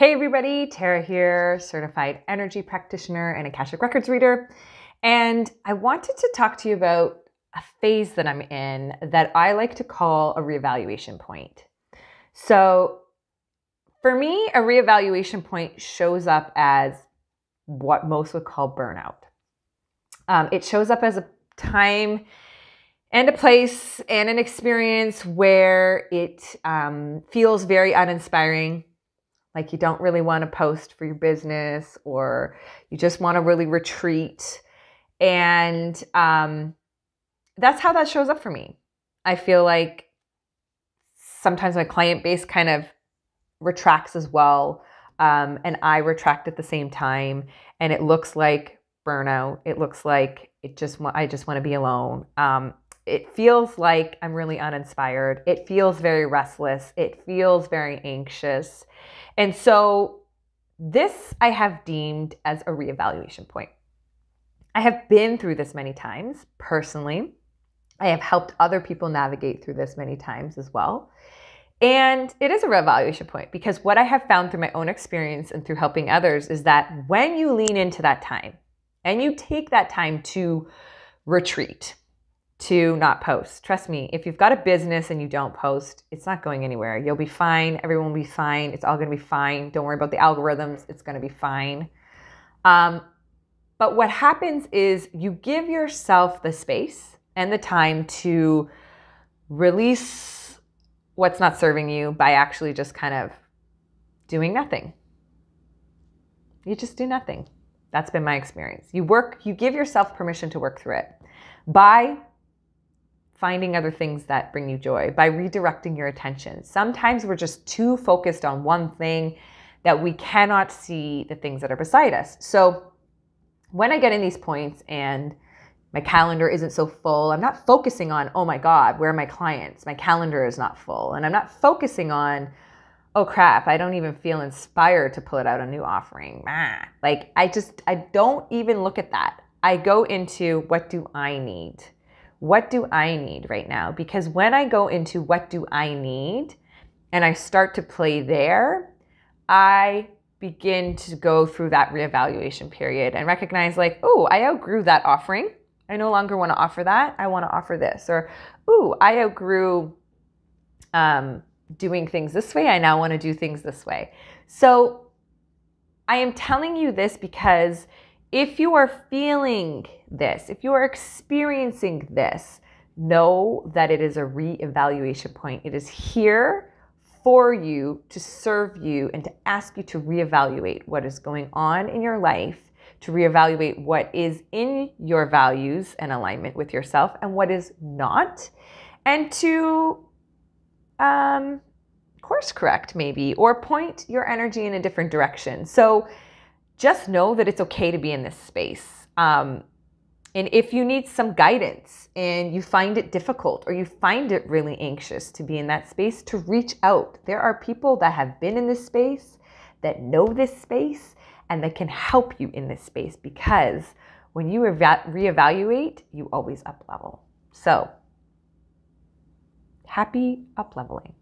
Hey everybody, Tara here, certified energy practitioner and Akashic Records reader. And I wanted to talk to you about a phase that I'm in that I like to call a reevaluation point. So, for me, a reevaluation point shows up as what most would call burnout. Um, it shows up as a time and a place and an experience where it um, feels very uninspiring like you don't really want to post for your business or you just want to really retreat. And um, that's how that shows up for me. I feel like sometimes my client base kind of retracts as well um, and i retract at the same time and it looks like burnout. It looks like it just i just want to be alone. Um, it feels like i'm really uninspired it feels very restless it feels very anxious and so this I have deemed as a reevaluation point. I have been through this many times personally. I have helped other people navigate through this many times as well. And it is a reevaluation point because what I have found through my own experience and through helping others is that when you lean into that time and you take that time to retreat, to not post. Trust me, if you've got a business and you don't post, it's not going anywhere. You'll be fine. Everyone will be fine. It's all going to be fine. Don't worry about the algorithms. It's going to be fine. Um, but what happens is you give yourself the space and the time to release what's not serving you by actually just kind of doing nothing. You just do nothing. That's been my experience. You work, you give yourself permission to work through it by finding other things that bring you joy, by redirecting your attention. Sometimes we're just too focused on one thing that we cannot see the things that are beside us. So when I get in these points and my calendar isn't so full, I'm not focusing on, oh my God, where are my clients? My calendar is not full. And I'm not focusing on, oh crap, I don't even feel inspired to put out a new offering. Like I just, I don't even look at that. I go into what do I need? What do I need right now? Because when I go into what do I need and I start to play there, I begin to go through that reevaluation period and recognize, like, oh, I outgrew that offering. I no longer want to offer that. I want to offer this. Or, oh, I outgrew um, doing things this way. I now want to do things this way. So I am telling you this because if you are feeling this, if you are experiencing this, know that it is a re-evaluation point. It is here for you to serve you and to ask you to reevaluate what is going on in your life, to reevaluate what is in your values and alignment with yourself and what is not, and to um, course correct maybe or point your energy in a different direction. So just know that it's okay to be in this space. Um, and if you need some guidance and you find it difficult or you find it really anxious to be in that space, to reach out. There are people that have been in this space, that know this space, and that can help you in this space because when you eva- reevaluate, you always up level. So, happy up leveling.